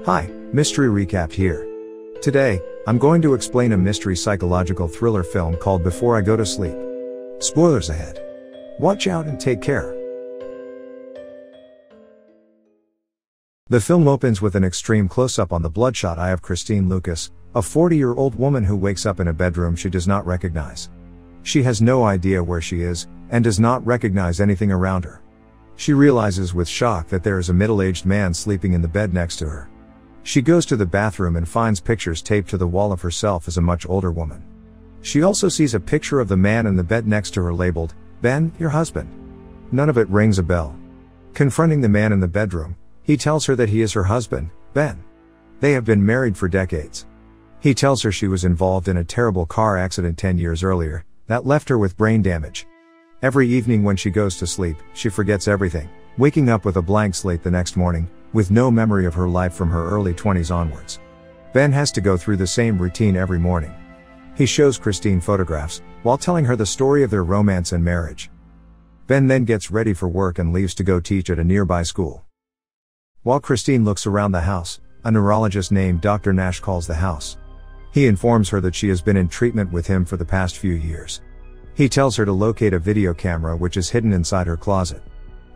Hi, Mystery Recap here. Today, I'm going to explain a mystery psychological thriller film called Before I Go to Sleep. Spoilers ahead. Watch out and take care. The film opens with an extreme close up on the bloodshot eye of Christine Lucas, a 40 year old woman who wakes up in a bedroom she does not recognize. She has no idea where she is, and does not recognize anything around her. She realizes with shock that there is a middle aged man sleeping in the bed next to her. She goes to the bathroom and finds pictures taped to the wall of herself as a much older woman. She also sees a picture of the man in the bed next to her labeled, Ben, your husband. None of it rings a bell. Confronting the man in the bedroom, he tells her that he is her husband, Ben. They have been married for decades. He tells her she was involved in a terrible car accident 10 years earlier, that left her with brain damage. Every evening when she goes to sleep, she forgets everything, waking up with a blank slate the next morning, with no memory of her life from her early 20s onwards. Ben has to go through the same routine every morning. He shows Christine photographs, while telling her the story of their romance and marriage. Ben then gets ready for work and leaves to go teach at a nearby school. While Christine looks around the house, a neurologist named Dr. Nash calls the house. He informs her that she has been in treatment with him for the past few years. He tells her to locate a video camera which is hidden inside her closet.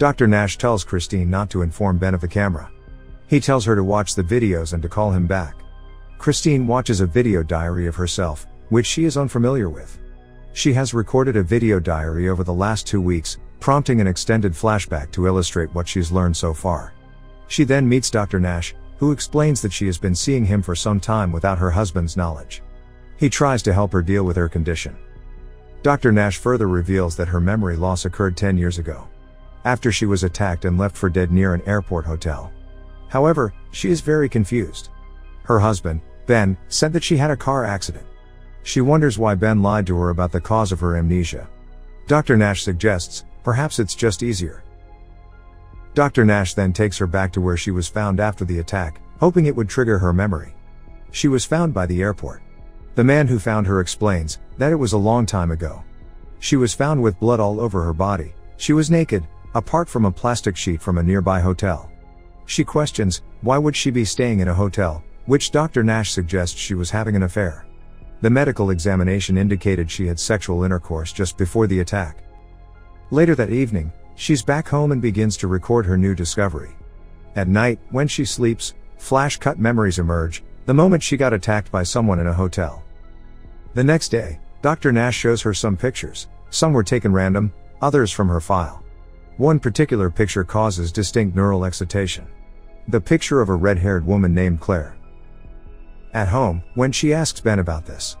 Dr. Nash tells Christine not to inform Ben of the camera. He tells her to watch the videos and to call him back. Christine watches a video diary of herself, which she is unfamiliar with. She has recorded a video diary over the last two weeks, prompting an extended flashback to illustrate what she's learned so far. She then meets Dr. Nash, who explains that she has been seeing him for some time without her husband's knowledge. He tries to help her deal with her condition. Dr. Nash further reveals that her memory loss occurred 10 years ago. After she was attacked and left for dead near an airport hotel. However, she is very confused. Her husband, Ben, said that she had a car accident. She wonders why Ben lied to her about the cause of her amnesia. Dr. Nash suggests, perhaps it's just easier. Dr. Nash then takes her back to where she was found after the attack, hoping it would trigger her memory. She was found by the airport. The man who found her explains that it was a long time ago. She was found with blood all over her body. She was naked, apart from a plastic sheet from a nearby hotel. She questions, why would she be staying in a hotel, which Dr. Nash suggests she was having an affair. The medical examination indicated she had sexual intercourse just before the attack. Later that evening, she's back home and begins to record her new discovery. At night, when she sleeps, flash cut memories emerge, the moment she got attacked by someone in a hotel. The next day, Dr. Nash shows her some pictures. Some were taken random, others from her file. One particular picture causes distinct neural excitation. The picture of a red haired woman named Claire. At home, when she asks Ben about this,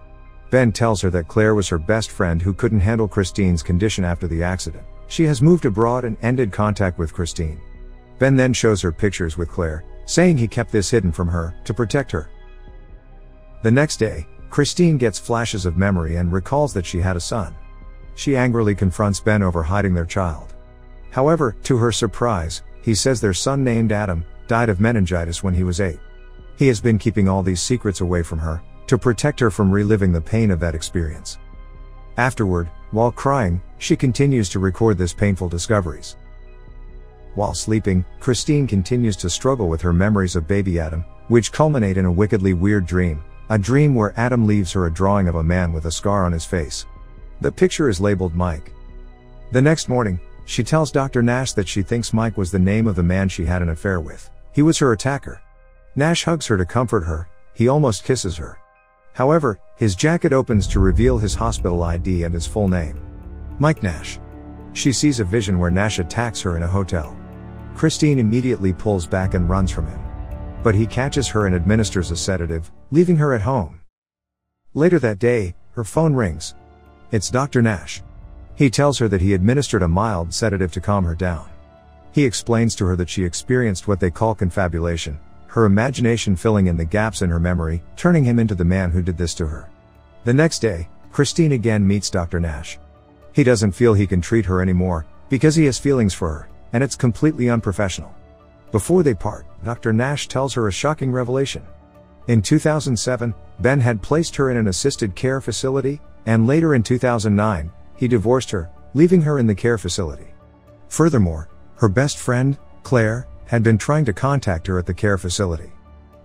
Ben tells her that Claire was her best friend who couldn't handle Christine's condition after the accident. She has moved abroad and ended contact with Christine. Ben then shows her pictures with Claire, saying he kept this hidden from her to protect her. The next day, Christine gets flashes of memory and recalls that she had a son. She angrily confronts Ben over hiding their child. However, to her surprise, he says their son named Adam died of meningitis when he was 8. He has been keeping all these secrets away from her, to protect her from reliving the pain of that experience. Afterward, while crying, she continues to record this painful discoveries. While sleeping, Christine continues to struggle with her memories of baby Adam, which culminate in a wickedly weird dream, a dream where Adam leaves her a drawing of a man with a scar on his face. The picture is labeled Mike. The next morning, she tells Dr. Nash that she thinks Mike was the name of the man she had an affair with. He was her attacker. Nash hugs her to comfort her, he almost kisses her. However, his jacket opens to reveal his hospital ID and his full name. Mike Nash. She sees a vision where Nash attacks her in a hotel. Christine immediately pulls back and runs from him but he catches her and administers a sedative, leaving her at home. Later that day, her phone rings. It's Dr. Nash. He tells her that he administered a mild sedative to calm her down. He explains to her that she experienced what they call confabulation, her imagination filling in the gaps in her memory, turning him into the man who did this to her. The next day, Christine again meets Dr. Nash. He doesn't feel he can treat her anymore, because he has feelings for her, and it's completely unprofessional. Before they part, Dr. Nash tells her a shocking revelation. In 2007, Ben had placed her in an assisted care facility, and later in 2009, he divorced her, leaving her in the care facility. Furthermore, her best friend, Claire, had been trying to contact her at the care facility.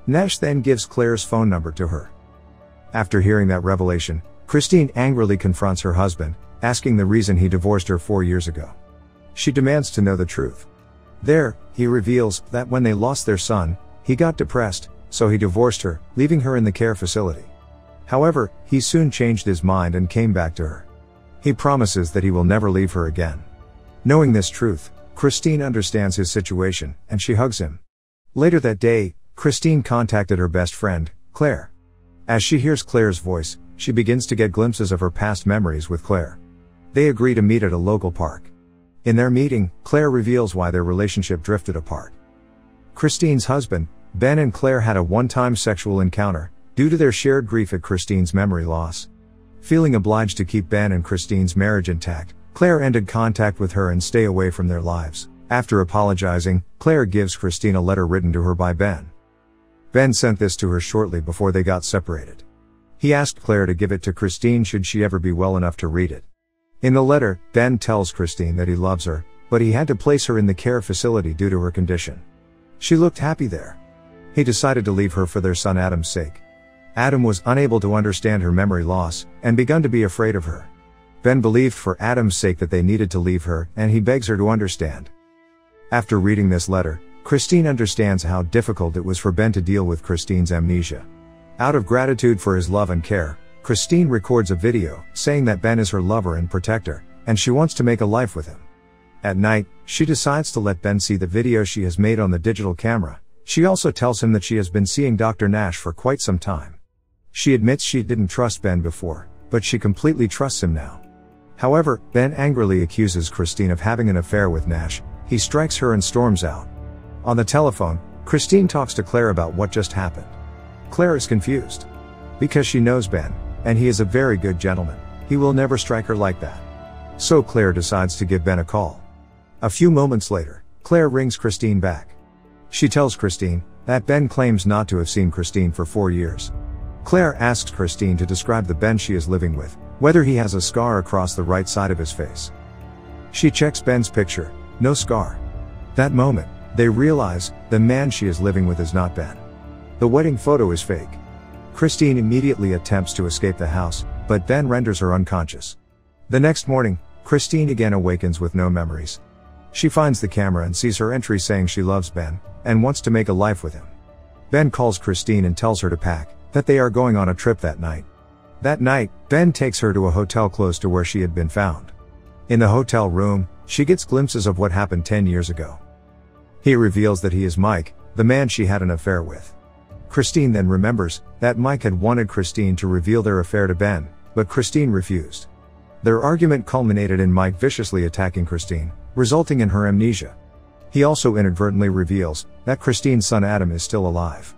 Nash then gives Claire's phone number to her. After hearing that revelation, Christine angrily confronts her husband, asking the reason he divorced her four years ago. She demands to know the truth. There, he reveals that when they lost their son, he got depressed, so he divorced her, leaving her in the care facility. However, he soon changed his mind and came back to her. He promises that he will never leave her again. Knowing this truth, Christine understands his situation, and she hugs him. Later that day, Christine contacted her best friend, Claire. As she hears Claire's voice, she begins to get glimpses of her past memories with Claire. They agree to meet at a local park. In their meeting, Claire reveals why their relationship drifted apart. Christine's husband, Ben and Claire had a one-time sexual encounter, due to their shared grief at Christine's memory loss. Feeling obliged to keep Ben and Christine's marriage intact, Claire ended contact with her and stay away from their lives. After apologizing, Claire gives Christine a letter written to her by Ben. Ben sent this to her shortly before they got separated. He asked Claire to give it to Christine should she ever be well enough to read it. In the letter, Ben tells Christine that he loves her, but he had to place her in the care facility due to her condition. She looked happy there. He decided to leave her for their son Adam's sake. Adam was unable to understand her memory loss, and begun to be afraid of her. Ben believed for Adam's sake that they needed to leave her, and he begs her to understand. After reading this letter, Christine understands how difficult it was for Ben to deal with Christine's amnesia. Out of gratitude for his love and care, Christine records a video, saying that Ben is her lover and protector, and she wants to make a life with him. At night, she decides to let Ben see the video she has made on the digital camera. She also tells him that she has been seeing Dr. Nash for quite some time. She admits she didn't trust Ben before, but she completely trusts him now. However, Ben angrily accuses Christine of having an affair with Nash. He strikes her and storms out. On the telephone, Christine talks to Claire about what just happened. Claire is confused. Because she knows Ben, and he is a very good gentleman. He will never strike her like that. So Claire decides to give Ben a call. A few moments later, Claire rings Christine back. She tells Christine that Ben claims not to have seen Christine for four years. Claire asks Christine to describe the Ben she is living with, whether he has a scar across the right side of his face. She checks Ben's picture, no scar. That moment, they realize the man she is living with is not Ben. The wedding photo is fake. Christine immediately attempts to escape the house, but Ben renders her unconscious. The next morning, Christine again awakens with no memories. She finds the camera and sees her entry saying she loves Ben, and wants to make a life with him. Ben calls Christine and tells her to pack, that they are going on a trip that night. That night, Ben takes her to a hotel close to where she had been found. In the hotel room, she gets glimpses of what happened 10 years ago. He reveals that he is Mike, the man she had an affair with. Christine then remembers that Mike had wanted Christine to reveal their affair to Ben, but Christine refused. Their argument culminated in Mike viciously attacking Christine, resulting in her amnesia. He also inadvertently reveals that Christine's son Adam is still alive.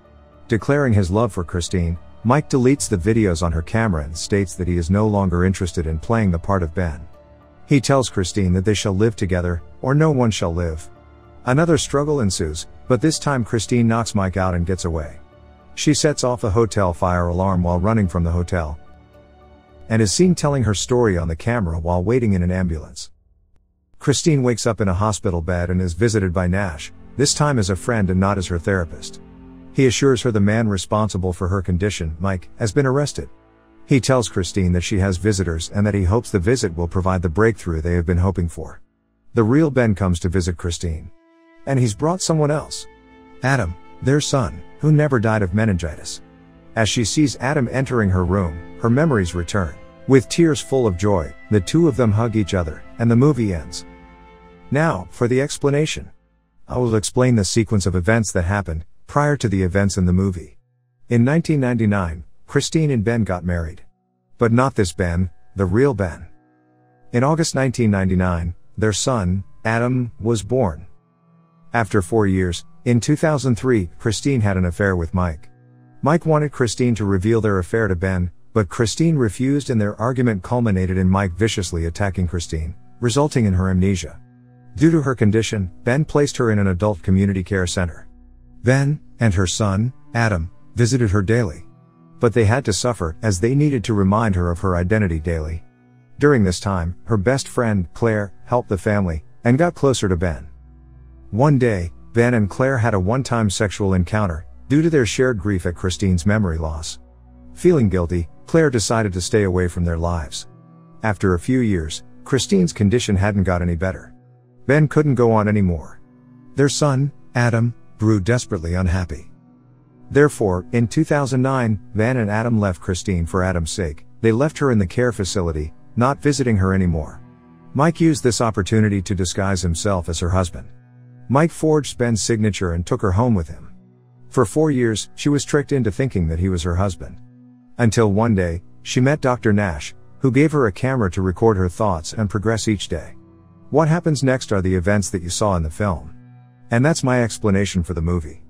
Declaring his love for Christine, Mike deletes the videos on her camera and states that he is no longer interested in playing the part of Ben. He tells Christine that they shall live together, or no one shall live. Another struggle ensues, but this time Christine knocks Mike out and gets away. She sets off the hotel fire alarm while running from the hotel. And is seen telling her story on the camera while waiting in an ambulance. Christine wakes up in a hospital bed and is visited by Nash, this time as a friend and not as her therapist. He assures her the man responsible for her condition, Mike, has been arrested. He tells Christine that she has visitors and that he hopes the visit will provide the breakthrough they have been hoping for. The real Ben comes to visit Christine. And he's brought someone else. Adam, their son, who never died of meningitis. As she sees Adam entering her room, her memories return. With tears full of joy, the two of them hug each other, and the movie ends. Now, for the explanation. I will explain the sequence of events that happened, prior to the events in the movie. In 1999, Christine and Ben got married. But not this Ben, the real Ben. In August 1999, their son, Adam, was born. After four years, in 2003, Christine had an affair with Mike. Mike wanted Christine to reveal their affair to Ben, but Christine refused and their argument culminated in Mike viciously attacking Christine, resulting in her amnesia. Due to her condition, Ben placed her in an adult community care center. Ben, and her son, Adam, visited her daily. But they had to suffer, as they needed to remind her of her identity daily. During this time, her best friend, Claire, helped the family, and got closer to Ben. One day, Ben and Claire had a one-time sexual encounter, Due to their shared grief at Christine's memory loss. Feeling guilty, Claire decided to stay away from their lives. After a few years, Christine's condition hadn't got any better. Ben couldn't go on anymore. Their son, Adam, grew desperately unhappy. Therefore, in 2009, Ben and Adam left Christine for Adam's sake. They left her in the care facility, not visiting her anymore. Mike used this opportunity to disguise himself as her husband. Mike forged Ben's signature and took her home with him. For four years, she was tricked into thinking that he was her husband. Until one day, she met Dr. Nash, who gave her a camera to record her thoughts and progress each day. What happens next are the events that you saw in the film. And that's my explanation for the movie.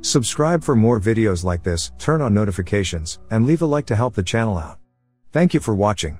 Subscribe for more videos like this, turn on notifications, and leave a like to help the channel out. Thank you for watching.